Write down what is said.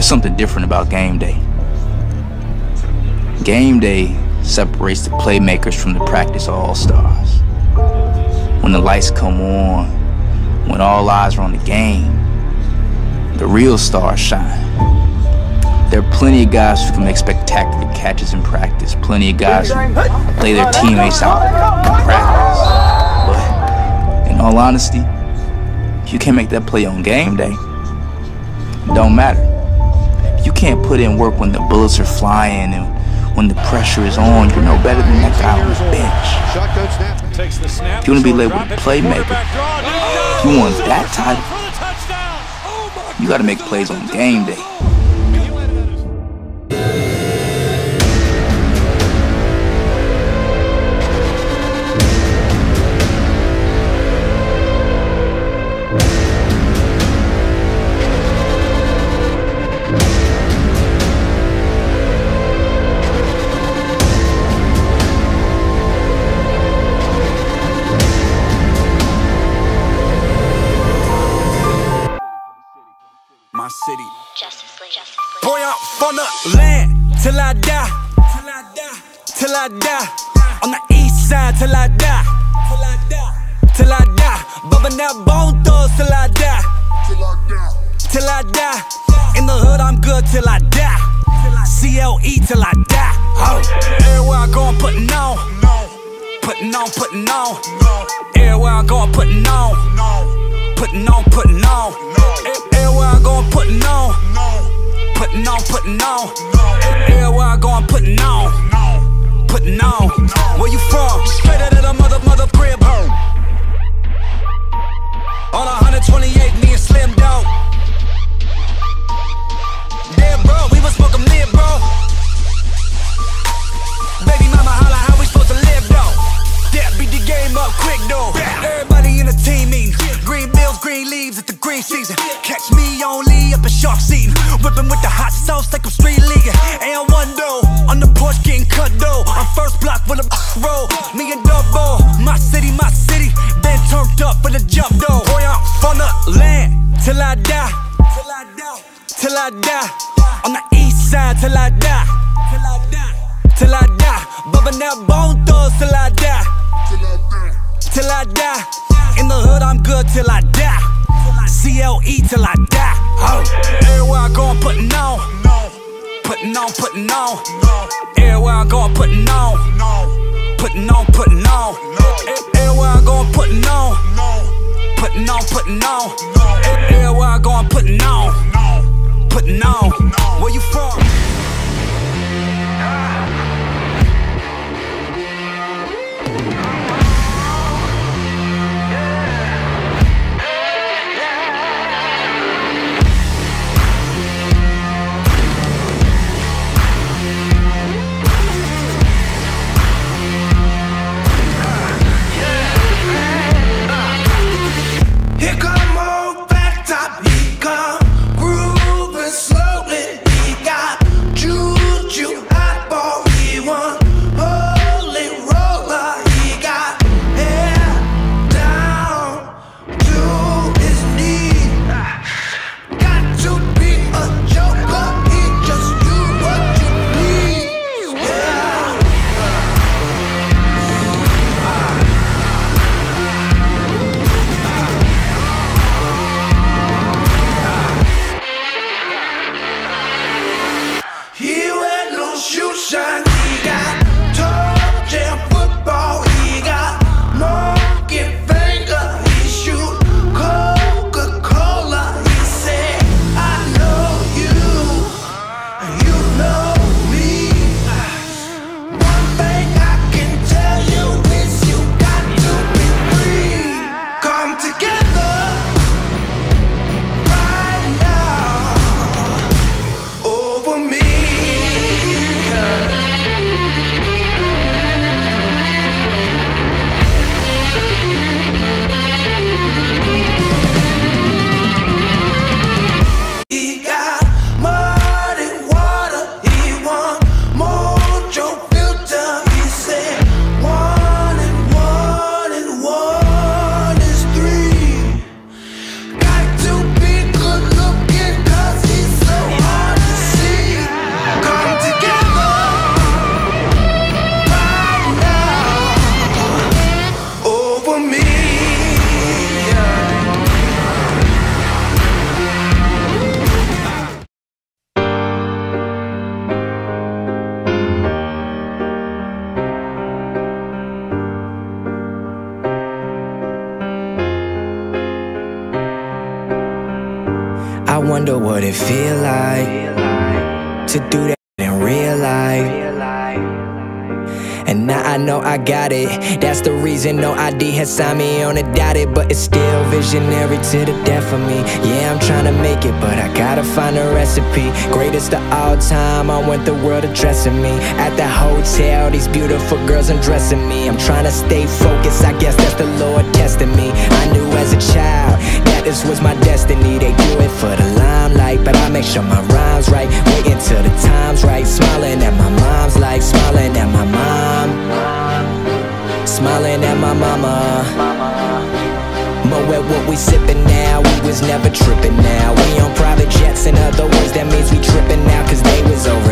There's something different about game day. Game day separates the playmakers from the practice all-stars. When the lights come on, when all eyes are on the game, the real stars shine. There are plenty of guys who can make spectacular catches in practice, plenty of guys who lay their teammates out in practice. But in all honesty, if you can't make that play on game day, it don't matter. You can't put in work when the bullets are flying and when the pressure is on, you're no better than that guy on the bench. If you want to be labeled a playmaker, you want that title, you got to make plays on game day. My city. justice lane justice Boy, I'm from the land till I die. Till I die. Till I die. On the east side till I die. Till I die. Till I die. Bubbing that bone thugs till I die. Till I die. Till I die. In the hood, I'm good till I die. CLE till I die. Oh. Everywhere I go, I'm putting on. Putting on, putting on. Everywhere I go, I'm putting on. Putting on, putting on. E- Everywhere I go, I'm putting on. Putting on, putting on. Everywhere I go, I'm putting on. Putting on. Where you from? Straight out of the mother, mother crib. On 128, me and Slim Dog. Damn, bro, we was smoking mid, bro. Baby mama holla, how we supposed to live, though? Yeah, beat the game up quick, though. Everybody in the team meeting. Green bills, green leaves at the green season. Catch me only up in shark season. Whipping with the hot sauce like I'm street leaguing. And one though, on the porch getting cut though. I'm first block with a roll. Me and Double, my city, my city. Been turned up for the jump though. Boy, I'm from the land till I die. Till I die. Till I die. On the east side till I die. Till I die. Till I die. Bubbing that bone thugs till I die. Till I die. In the hood, I'm good till I die. CLE till I die. Everywhere I go, I'm putting on. Putting on, putting on. Everywhere I go, I'm putting on. Putting on, putting on. Everywhere I go, I'm putting on. Putting on, putting on. Everywhere I go, I'm putting on. Putting on. Where you from? Wonder what it feel like to do that know I got it. That's the reason no ID has signed me on a dotted, but it's still visionary to the death of me. Yeah, I'm trying to make it, but I gotta find a recipe. Greatest of all time, I want the world addressing me. At the hotel, these beautiful girls undressing me. I'm trying to stay focused, I guess that's the Lord testing me. I knew as a child that this was my destiny. They do it for the limelight, but I make sure my rhymes right. Waiting till the time's right, smiling at my mom's like smiling my mama. Mo at what we sippin' now, we was never trippin' now. We on private jets, in other words, that means we trippin' now, cause they was over